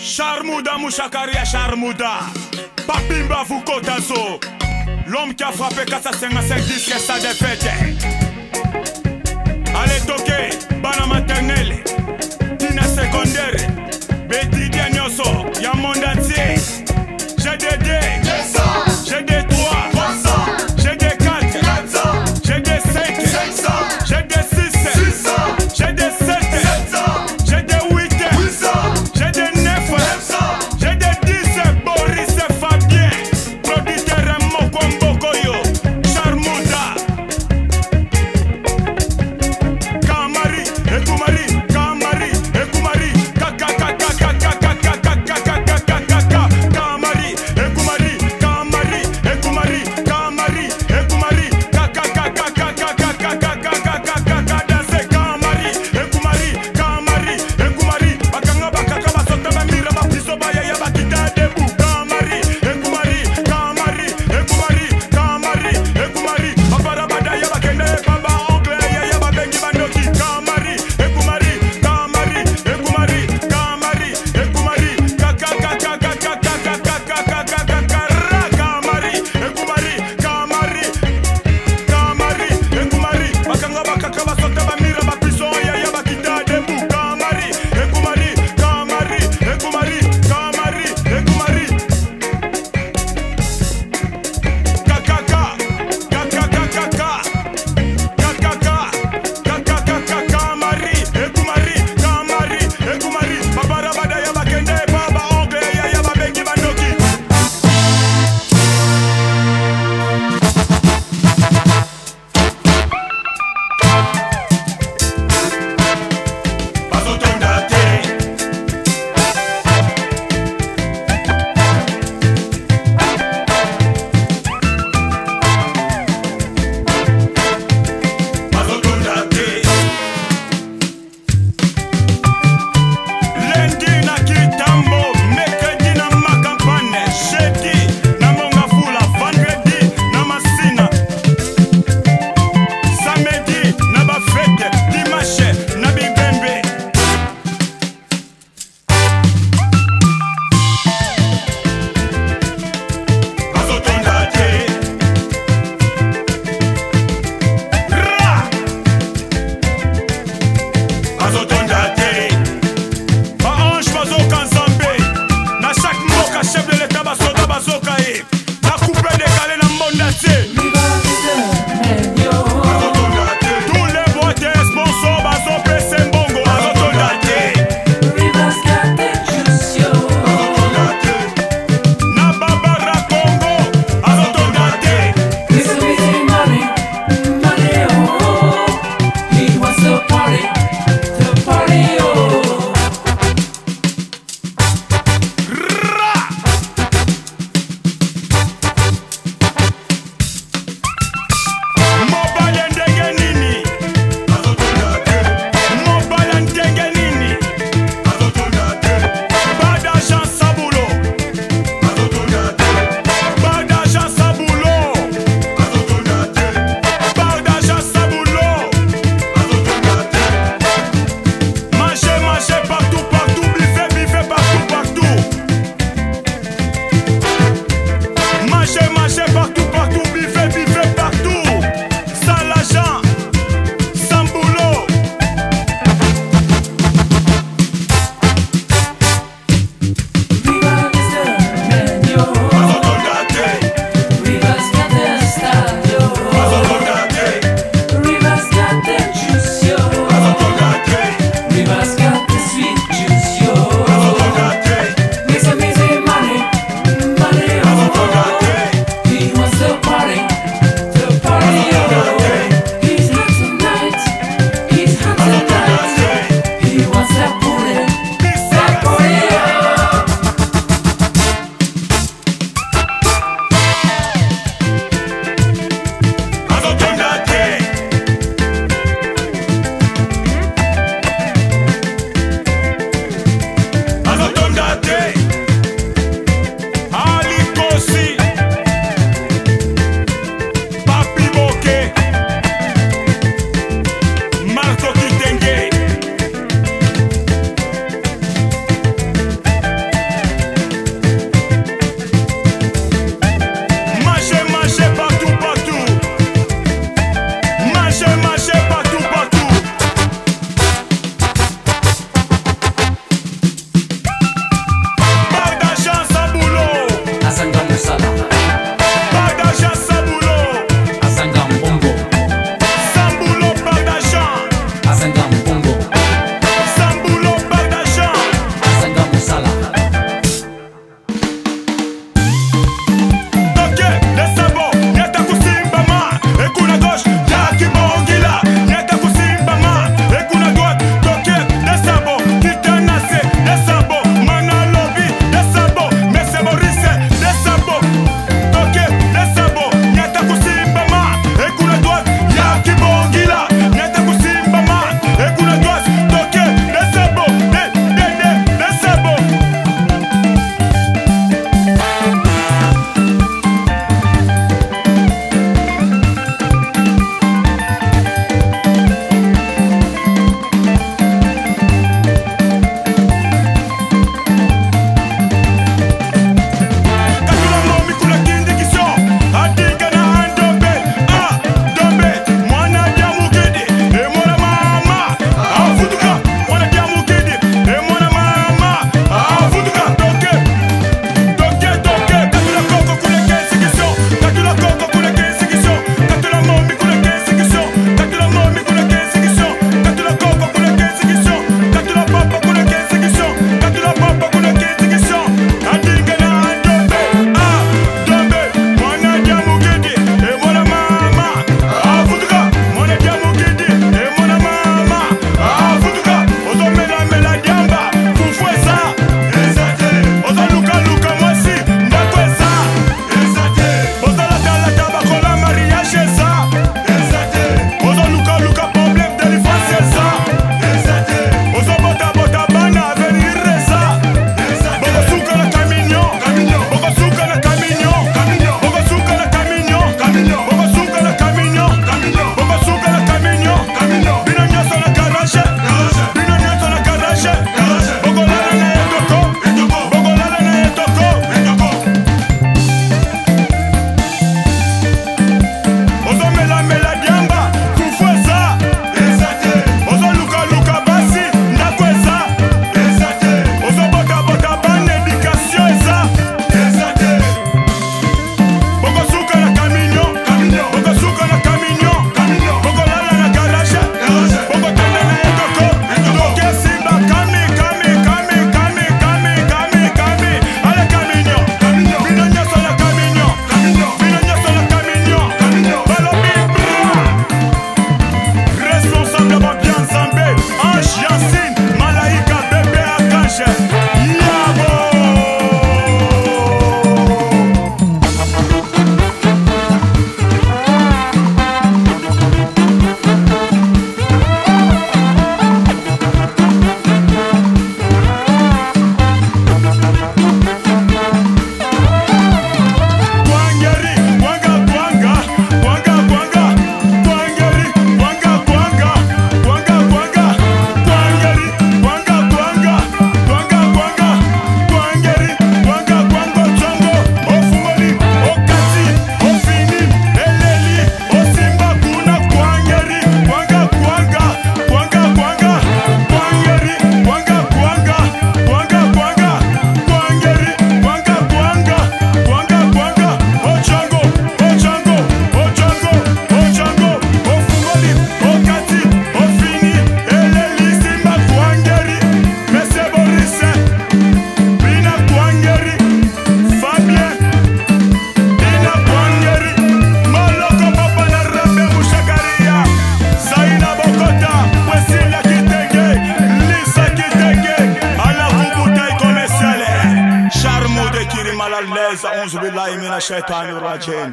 Charmouda Mouchakaria Charmouda Papimba Vukotazo L'homme qui a frappé 455 disques et sa défaite Allez toquer, bana maternelle الشيطان الرجيم